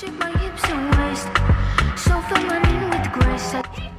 shake my hips and waist. So feminine with grace.